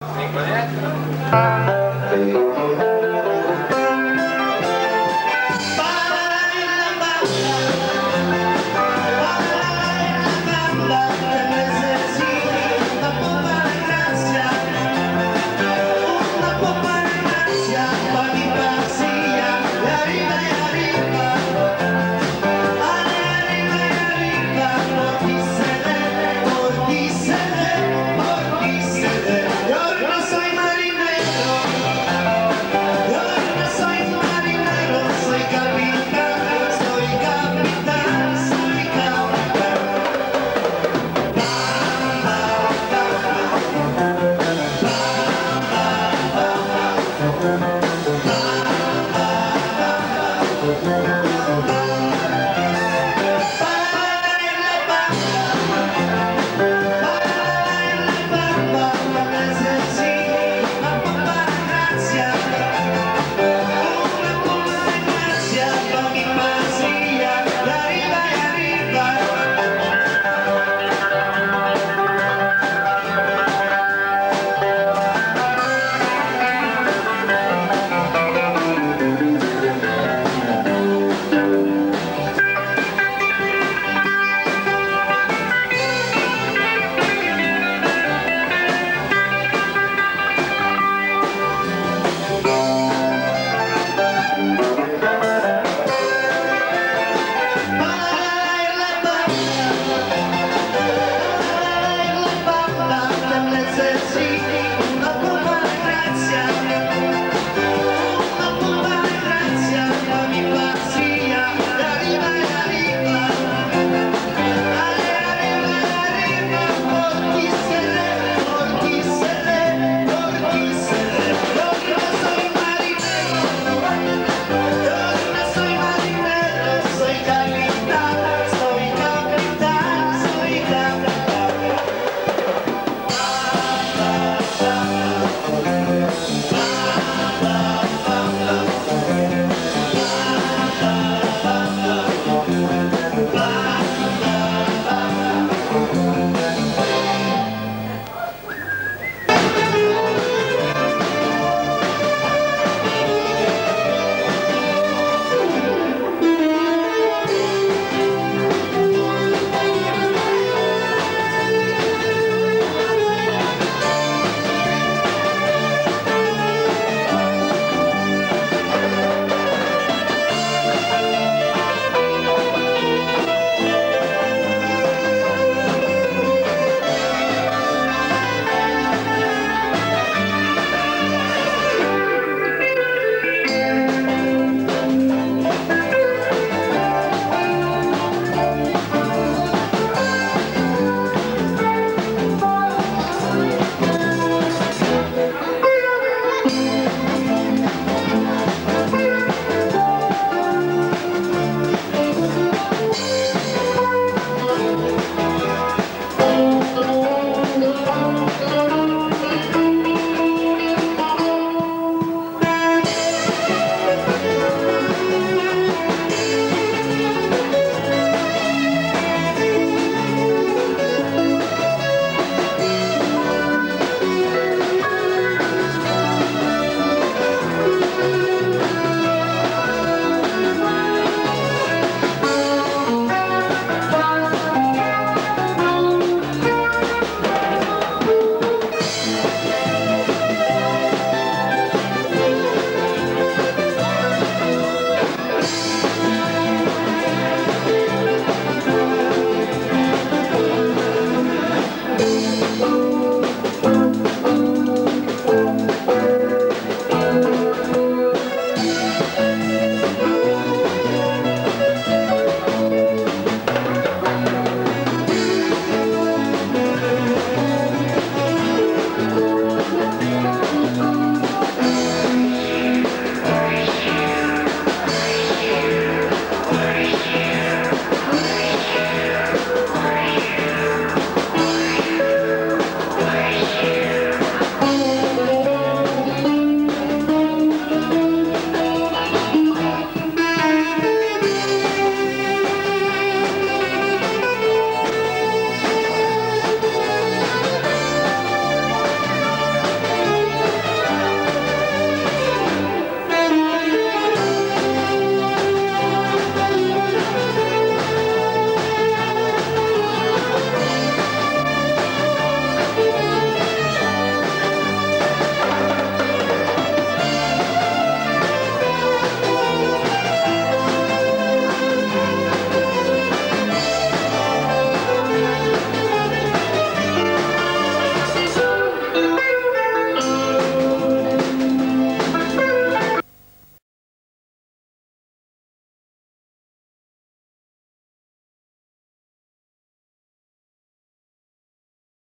美国人。